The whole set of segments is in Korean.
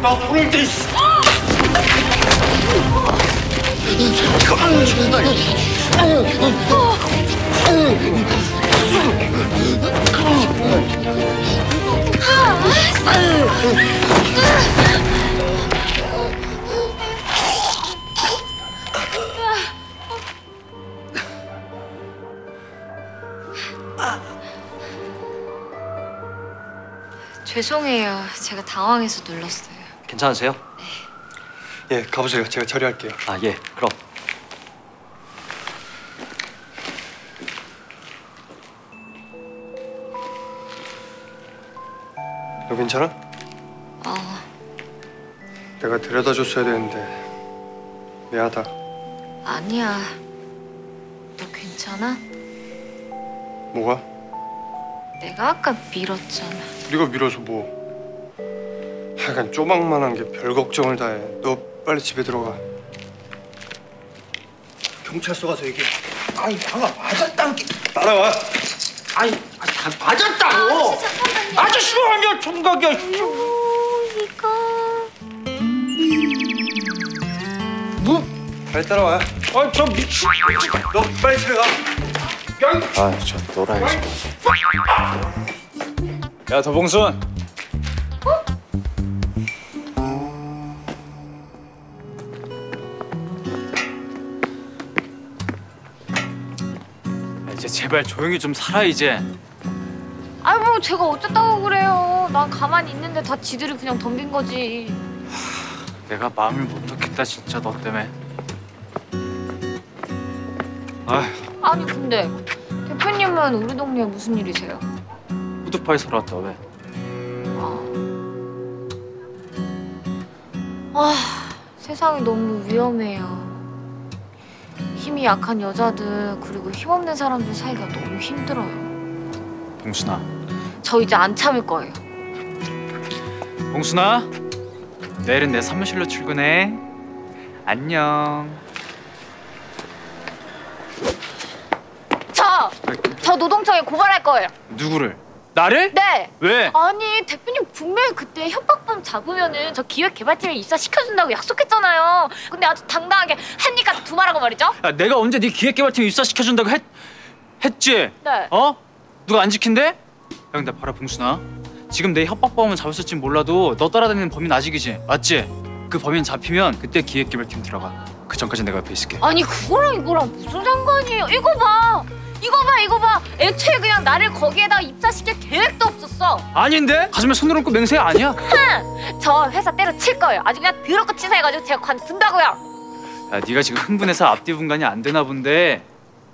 나 손을 대. 씨. 죄송해요. 제가 당황해서 눌렀어요. 괜찮으세요? 예, 가보세요. 제가 처리할게요. 아 예. 그럼. 너 괜찮아? 어, 내가 데려다 줬어야 되는데 미안하다. 아니야. 너 괜찮아? 뭐가? 내가 아까 밀었잖아. 네가 밀어서 뭐? 하여간 쪼막만한 게 별 걱정을 다 해. 너 빨리 집에 들어가. 경찰서 가서 얘기해. 아이 내가 맞았다는 게 따라와. 아이 아, 다 맞았다고 잠깐만요. 아저씨가 아니야 총각이야 이거. 뭐? 빨리 따라와. 아저 미친 너 빨리 집에 가. 아저 놀아야지. 야 더봉순 제 제발 조용히 좀 살아 이제 아이 뭐 제가 어쨌다고 그래요. 난 가만히 있는데 다 지들이 그냥 덤빈 거지. 내가 마음을 못 놓겠다 진짜 너 때문에 아휴 아니 근데 대표님은 우리 동네에 무슨 일이세요? 후드파이 사러 왔다 왜? 아, 세상이 너무 위험해요. 힘이 약한 여자들 그리고 힘없는 사람들 사이가 너무 힘들어요. 봉순아 저 이제 안 참을 거예요. 봉순아 내일은 내 사무실로 출근해 안녕 저, 저 노동청에 고발할 거예요. 누구를? 나를? 네. 왜? 아니 대표님 분명히 그때 협박범 잡으면은 저 기획개발팀에 입사 시켜준다고 약속했잖아요. 근데 아주 당당하게 한입 같은 두말하고 말이죠. 야, 내가 언제 네 기획개발팀 입사 시켜준다고 했, 했지? 네. 어? 누가 안 지킨대? 야 근데 봐라 봉순아 지금 내 협박범은 잡았을지 몰라도 너 따라다니는 범인 아직이지 맞지? 그 범인 잡히면 그때 기획개발팀 들어가 그 전까지 내가 옆에 있을게 아니 그거랑 이거랑 무슨 상관이에요? 이거 봐. 이거 봐 이거 봐. 애초에 그냥 나를 거기에다가 입사시킬 계획도 없었어. 아닌데? 가슴에 손을 얹고 맹세 아니야? 저 회사 때려칠 거예요. 아주 그냥 더럽고 치사해가지고 제가 관둔다고요. 야 네가 지금 흥분해서 앞뒤 분간이 안 되나 본데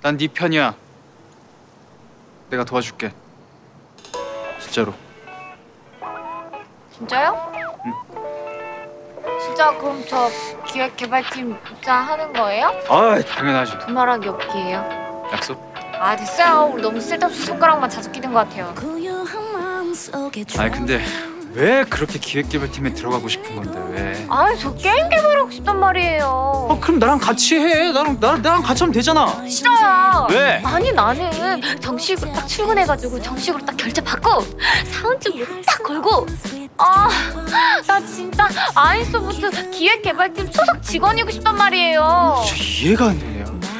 난 네 편이야 내가 도와줄게 진짜로 진짜요? 진짜 그럼 저 기획개발팀 입사하는 거예요? 아 당연하지 두말하기 없기예요. 약속? 아 됐어요. 우리 너무 쓸데없이 손가락만 자주 끼는 것 같아요. 아니 근데 왜 그렇게 기획개발팀에 들어가고 싶은 건데 왜? 아니 저 게임 개발하고 싶단 말이에요. 어 그럼 나랑 같이 해. 나랑 나랑 나랑 같이 하면 되잖아. 싫어요. 왜? 아니 나는 정식으로 딱 출근해가지고 정식으로 딱 결제 받고 사원증으로 딱 걸고 아 나 진짜 아인소프트 기획개발팀 소속 직원이고 싶단 말이에요. 저 이해가 안 되네요.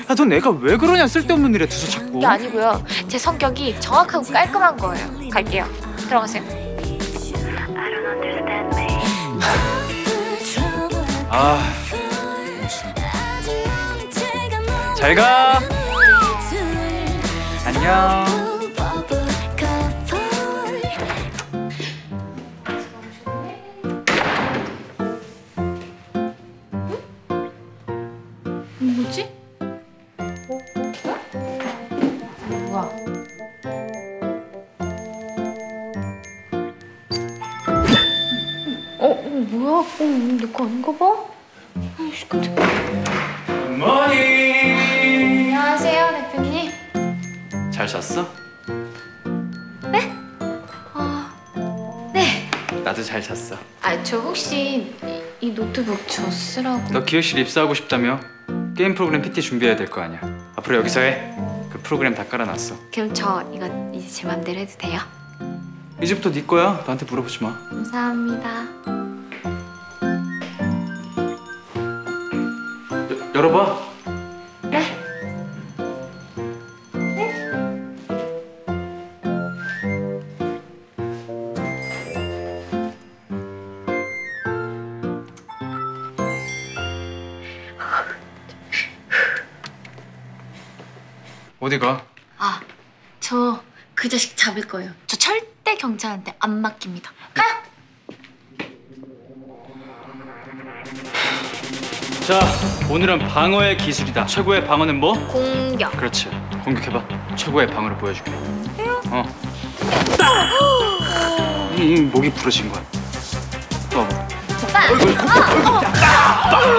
야, 넌 내가 왜 그러냐 쓸데없는 일에 두서 자꾸. 이게 아니고요. 제 성격이 정확하고 깔끔한 거예요. 갈게요. 들어가세요. 아, 무슨. 잘 가. 안녕. 어 뭐야? 어, 내거 아닌가 봐? 아이씨, 깜짝이야. good morning. 안녕하세요, 대표님. 잘 잤어? 아, 네. 나도 잘 잤어. 아, 저 혹시 이, 이 노트북 저 쓰라고. 너 기획실 입사하고 싶다며? 게임 프로그램 PT 준비해야 될 거 아니야. 앞으로 여기서 해. 그 프로그램 다 깔아놨어. 그럼 저 이거 이제 제 맘대로 해도 돼요? 이제부터 네 거야. 나한테 물어보지 마. 감사합니다. 열어봐. 어디 가? 아, 저 그 자식 잡을 거예요. 저 절대 경찰한테 안 맡깁니다. 가 자, 오늘은 방어의 기술이다. 최고의 방어는 뭐? 공격. 그렇지. 공격해봐. 최고의 방어를 보여줄게. 어. 응, 응, 목이 부러진 거야. 또 와봐. 빠.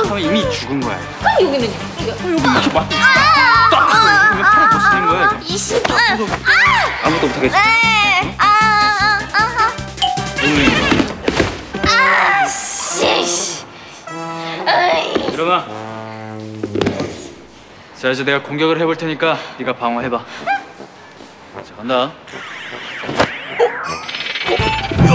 하면 이미 죽은 거야. 그럼 여기는 여기 이렇게 맞. 딱 그러면 팔을 더 쓰는 거야. 이십. 아무도 못하겠지. 아아 아 아 일어나. 자 이제 내가 공격을 해볼 테니까 네가 방어해봐. 자 간다. 김지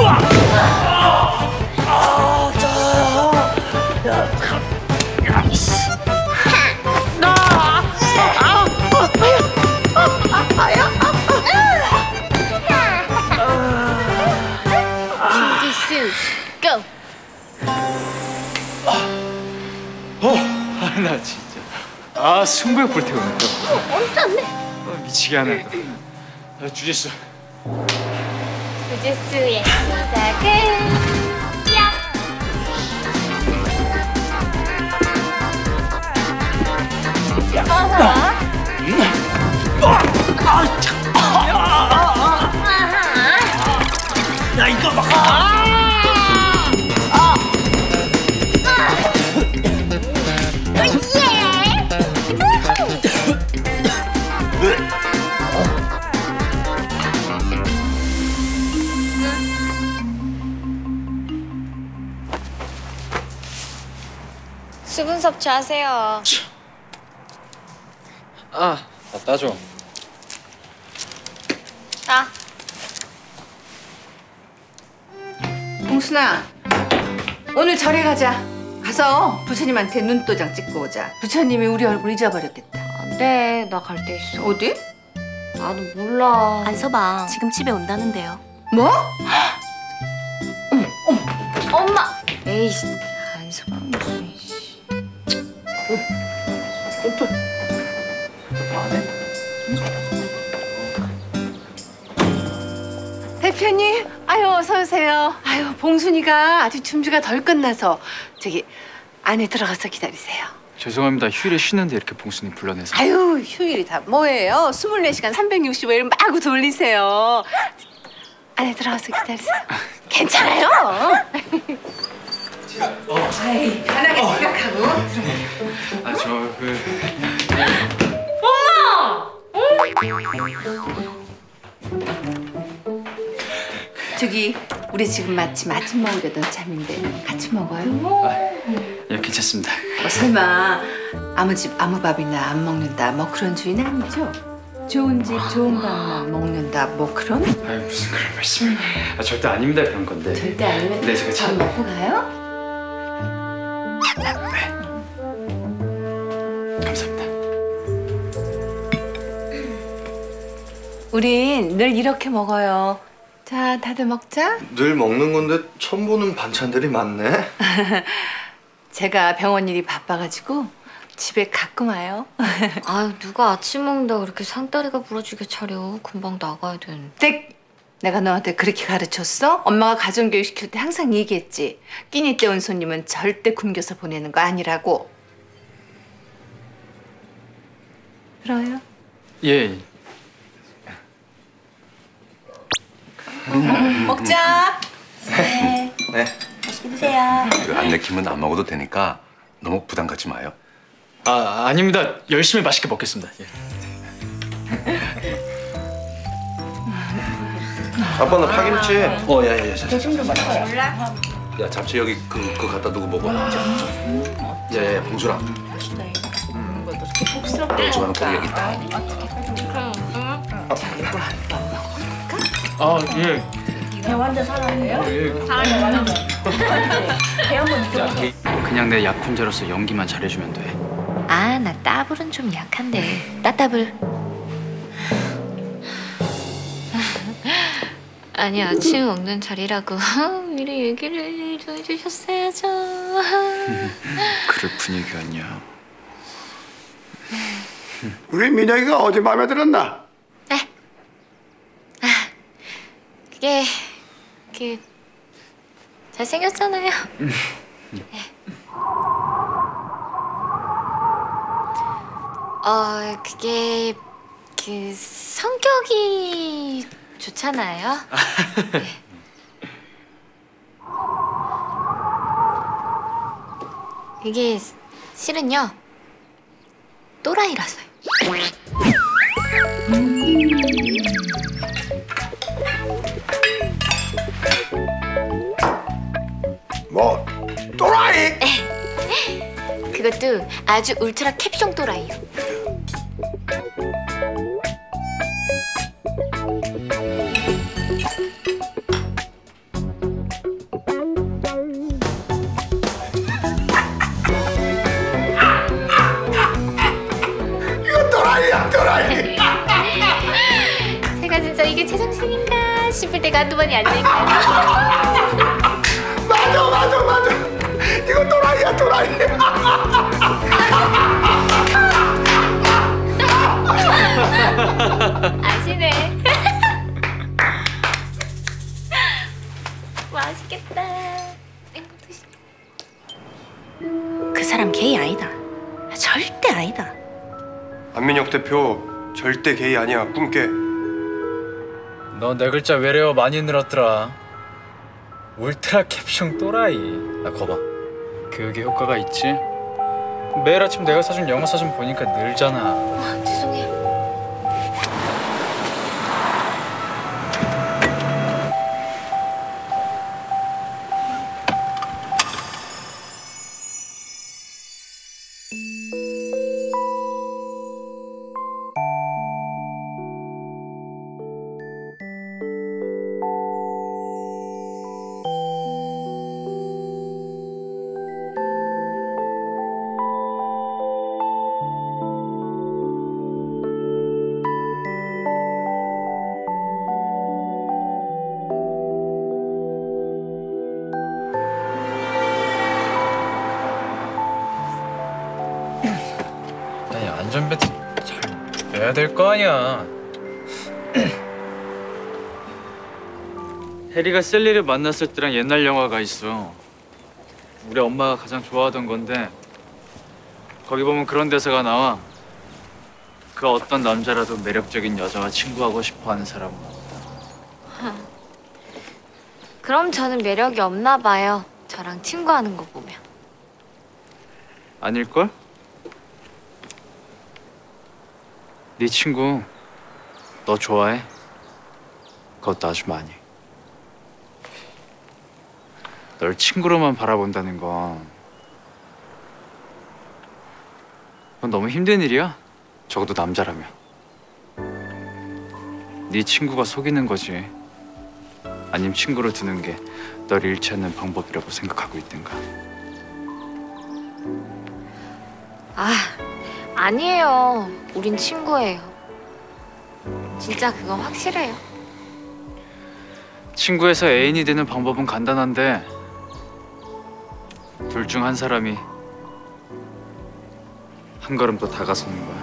승부욕 불태우네. 또. 엄청네. 아, 미치게 하네. 또. 아. 주짓수의 시작은 야. 어허. 야 섭취하세요. 아, 나 따줘. 아, 봉순아 오늘 절에 가자 가서 부처님한테 눈도장 찍고 오자 부처님이 우리 얼굴 잊어버렸겠다 안 돼. 나 갈 데 있어. 어디? 나도 몰라. 안서방 지금 집에 온다는데요. 뭐? 엄마. 에이씨. 씨. 대표님 아유 어서 오세요. 아유 봉순이가 아직 준비가 덜 끝나서 저기 안에 들어가서 기다리세요. 죄송합니다. 휴일에 쉬는데 이렇게 봉순이 불러내서. 아유 휴일이 다 뭐예요? 24시간 365일 마구 돌리세요. 안에 들어가서 기다리세요. 괜찮아요 아이 편하게 생각하고 아 저 그. 저기 우리 지금 마침 아침 먹으려던 참인데 같이 먹어요? 예 괜찮습니다. 뭐 설마 아무 집 아무 밥이나 안 먹는다 뭐 그런 주의는 아니죠? 좋은 집 좋은 밥만 먹는다 뭐 그런? 아유 무슨 그런 말씀? 아 절대 아닙니다 그런 건데. 절대 아니면 네, 제가 밥 참- 먹고 가요? 우린 늘 이렇게 먹어요 자 다들 먹자 늘 먹는 건데 처음 보는 반찬들이 많네. 제가 병원 일이 바빠가지고 집에 가끔 와요 아유 누가 아침 먹는다 그렇게 상다리가 부러지게 차려. 금방 나가야 되는데. 땡! 내가 너한테 그렇게 가르쳤어? 엄마가 가정교육 시킬 때 항상 얘기했지. 끼니 때 온 손님은 절대 굶겨서 보내는 거 아니라고. 들어요? 예. 먹자. 네. 그안 내키면 안 먹어도 되니까 너무 부담 갖지 마요. 아 아닙니다. 열심히 맛있게 먹겠습니다. 예. 아빠 나 파김치. 어, 야 야 야, 대좀 몰라. 야, 잡채 여기 그, 그 갖다 두고 먹어. 야 야 야, 봉수라. 너 좋아하는 고기 여기 있다. 아 예. 배환자 사랑해요? 예. 그냥 내 약혼자로서 연기만 잘해주면 돼. 아, 나 따블은 좀 약한데. 따따블. 아니, 아침 먹는 자리라고 미리 얘기를 좀 해주셨어야죠. 그럴 분위기였냐? 우리 민혁이가 어디 마음에 들었나? 그게, 그게 잘생겼잖아요. 네. 어, 그게 그 성격이 좋잖아요. 네. 이게 실은요 또라이라서요. 뭐 또라이? 그것도 아주 울트라 캡숑 또라이요. 이거 또라이야 또라이. 제가 진짜 이게 제정신인가 싶을 때가 한두 번이 아닐까요? 아니다. 안민혁 대표 절대 게이 아니야 꿈깨 너 내 글자 외래어 많이 늘었더라. 울트라 캡숑 또라이. 나 거봐. 교육에 효과가 있지? 매일 아침 내가 사준 영어 사진 보니까 늘잖아. 매야 될 거 아니야. 해리가 셀리를 만났을 때랑 옛날 영화가 있어. 우리 엄마가 가장 좋아하던 건데 거기 보면 그런 대사가 나와. 그 어떤 남자라도 매력적인 여자와 친구하고 싶어하는 사람은 없다. 그럼 저는 매력이 없나 봐요. 저랑 친구하는 거 보면. 아닐걸? 네 친구 너 좋아해? 그것도 아주 많이. 널 친구로만 바라본다는 건 그건 너무 힘든 일이야. 적어도 남자라면. 네 친구가 속이는 거지. 아님 친구로 두는 게 널 잃지 않는 방법이라고 생각하고 있든가. 아, 아니에요. 우린 친구예요. 진짜 그건 확실해요. 친구에서 애인이 되는 방법은 간단한데 둘 중 한 사람이 한 걸음 더 다가서는 거야.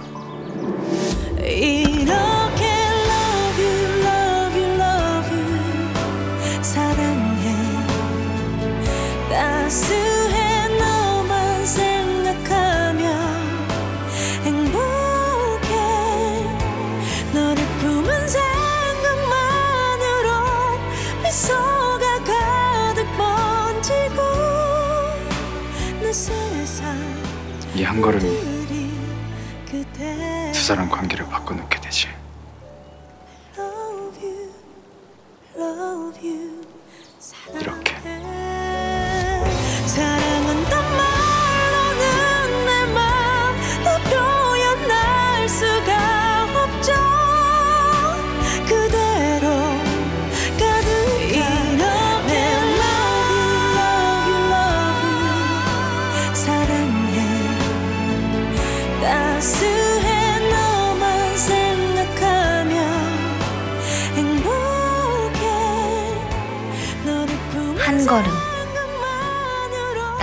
이한 걸음이 들이 그대 두 사람 관계를 바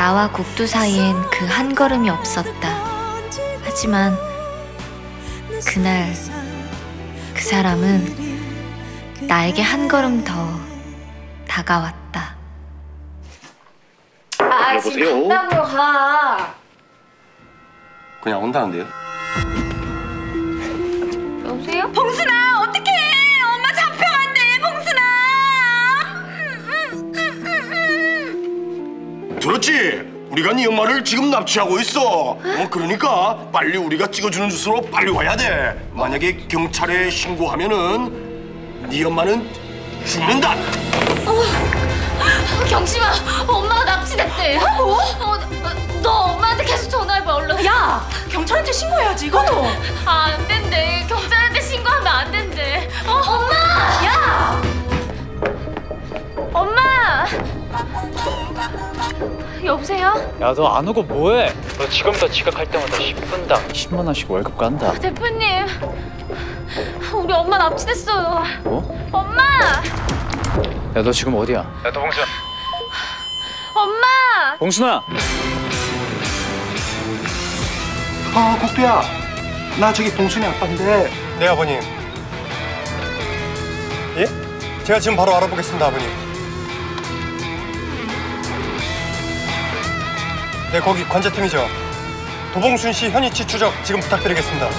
나와 국두 사이엔 그 한 걸음이 없었다. 하지만 그날 그 사람은 나에게 한 걸음 더 다가왔다. 아, 지금 간다고요, 가. 그냥 온다는데요? 여보세요? 봉순아 들었지? 우리가 네 엄마를 지금 납치하고 있어. 어, 그러니까 빨리 우리가 찍어주는 주소로 빨리 와야 돼. 만약에 경찰에 신고하면은 네 엄마는 죽는다. 경심아, 엄마가 납치됐대. 뭐? 어, 너 엄마한테 계속 전화해봐, 얼른. 야! 경찰한테 신고해야지 이거는 아, 안 된대. 경찰한테 신고하면 안 된대. 어, 엄마! 야! 여보세요? 야 너 안 오고 뭐해? 너 지금부터 지각할 때마다 10분당 10만 원씩 월급 간다. 대표님, 우리 엄마 납치됐어요. 뭐? 엄마! 야 너 지금 어디야? 야 너 봉순. 엄마! 봉순아. 아 국두야 나 저기 봉순이 아빠인데 네 아버님. 예? 제가 지금 바로 알아보겠습니다 아버님. 네 거기 관제팀이죠. 도봉순 씨 현위치 추적 지금 부탁드리겠습니다.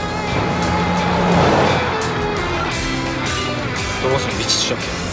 너 무슨 미치 추적해?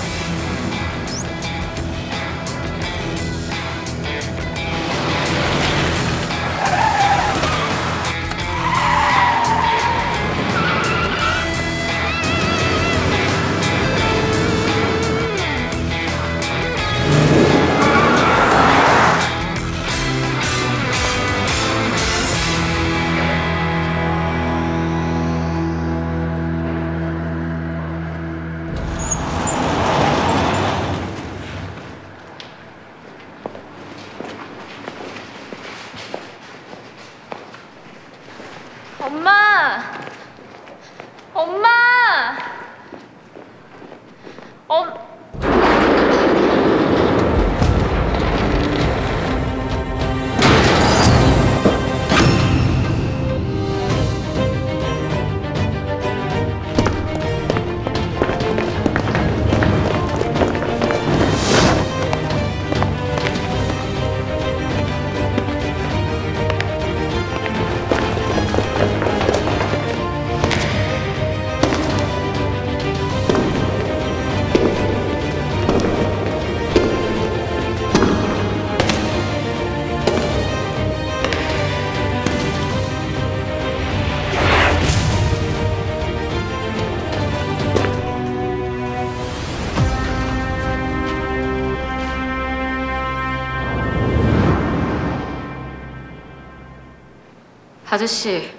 아저씨,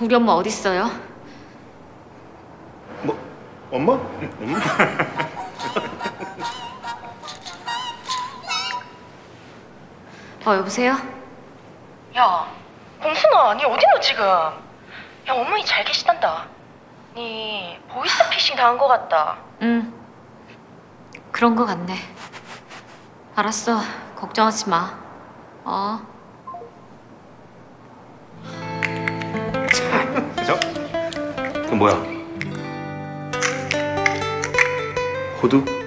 우리 엄마 어디 있어요? 엄마? 어 여보세요? 야, 봉순아, 니 어딨노 지금? 야, 어머니 잘 계시단다. 니 보이스피싱 당한 거 같다. 응. 그런 거 같네. 알았어. 걱정하지 마. 어. 뭐야 호두?